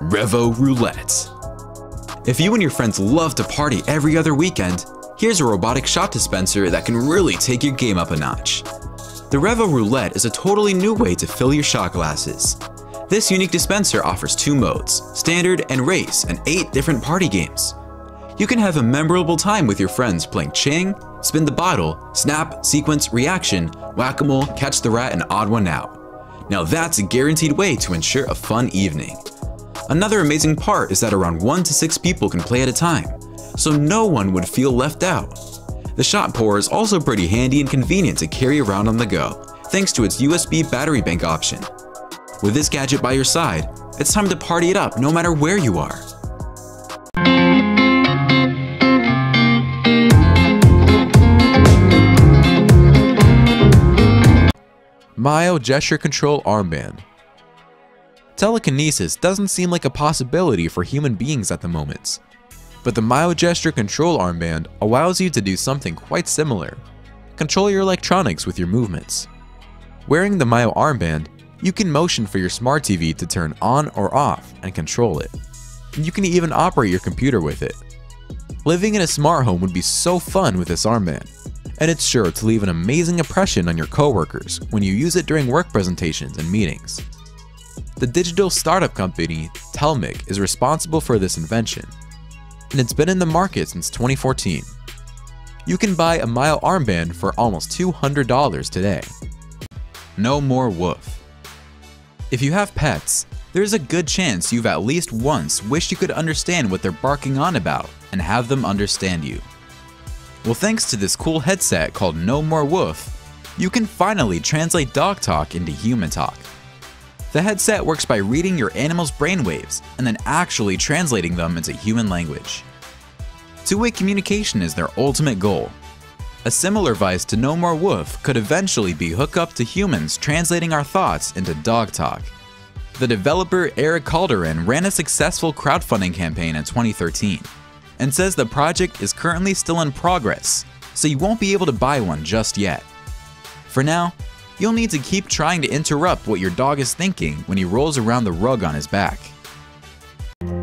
Revo Roulette. If you and your friends love to party every other weekend, here's a robotic shot dispenser that can really take your game up a notch. The Revo Roulette is a totally new way to fill your shot glasses. This unique dispenser offers two modes, Standard and Race, and 8 different party games. You can have a memorable time with your friends playing Ching, Spin the Bottle, Snap, Sequence, Reaction, Whack-A-Mole, Catch the Rat, and Odd One Out. Now that's a guaranteed way to ensure a fun evening. Another amazing part is that around 1 to 6 people can play at a time, so no one would feel left out. The shot pour is also pretty handy and convenient to carry around on the go, thanks to its USB battery bank option. With this gadget by your side, it's time to party it up no matter where you are. Myo Gesture Control Armband Telekinesis doesn't seem like a possibility for human beings at the moment. But the Myo Gesture Control Armband allows you to do something quite similar. Control your electronics with your movements. Wearing the Myo Armband, you can motion for your smart TV to turn on or off and control it. You can even operate your computer with it. Living in a smart home would be so fun with this armband, and it's sure to leave an amazing impression on your coworkers when you use it during work presentations and meetings. The digital startup company Thalmic is responsible for this invention, and it's been in the market since 2014. You can buy a Myo armband for almost $200 today. No more woof. If you have pets, there's a good chance you've at least once wished you could understand what they're barking on about and have them understand you. Well, thanks to this cool headset called No More Woof, you can finally translate dog talk into human talk. The headset works by reading your animal's brainwaves and then actually translating them into human language. Two-way communication is their ultimate goal. A similar vice to No More Woof could eventually be hook up to humans translating our thoughts into dog talk. The developer Eric Calderon ran a successful crowdfunding campaign in 2013 and says the project is currently still in progress, so you won't be able to buy one just yet. For now, you'll need to keep trying to interrupt what your dog is thinking when he rolls around the rug on his back.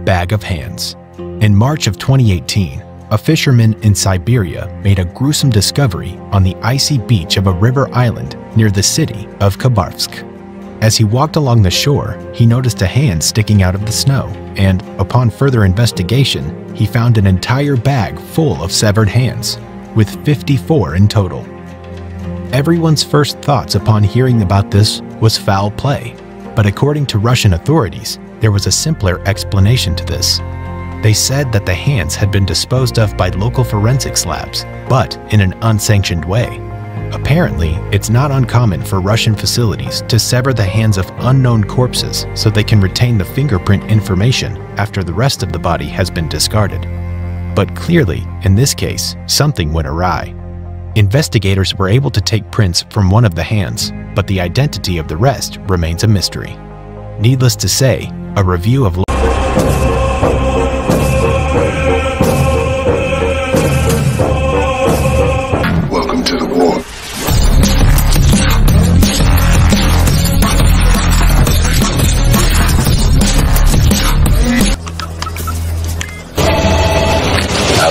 Bag of Hands. In March of 2018, a fisherman in Siberia made a gruesome discovery on the icy beach of a river island near the city of Khabarovsk. As he walked along the shore, he noticed a hand sticking out of the snow, and upon further investigation, he found an entire bag full of severed hands, with 54 in total. Everyone's first thoughts upon hearing about this was foul play, but according to Russian authorities, there was a simpler explanation to this. They said that the hands had been disposed of by local forensics labs, but in an unsanctioned way. Apparently, it's not uncommon for Russian facilities to sever the hands of unknown corpses so they can retain the fingerprint information after the rest of the body has been discarded. But clearly, in this case, something went awry. Investigators were able to take prints from one of the hands, but the identity of the rest remains a mystery. Needless to say, a review of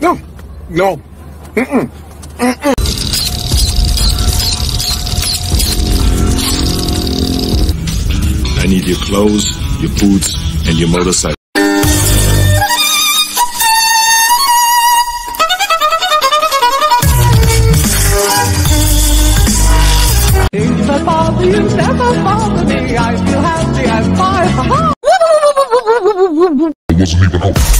No, no, mm-mm, mm-mm. I need your clothes, your boots, and your motorcycle.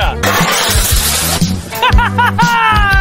哈哈哈哈。